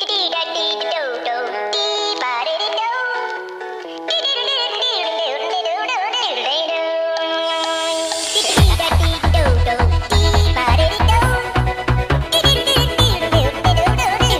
dee dee dee do do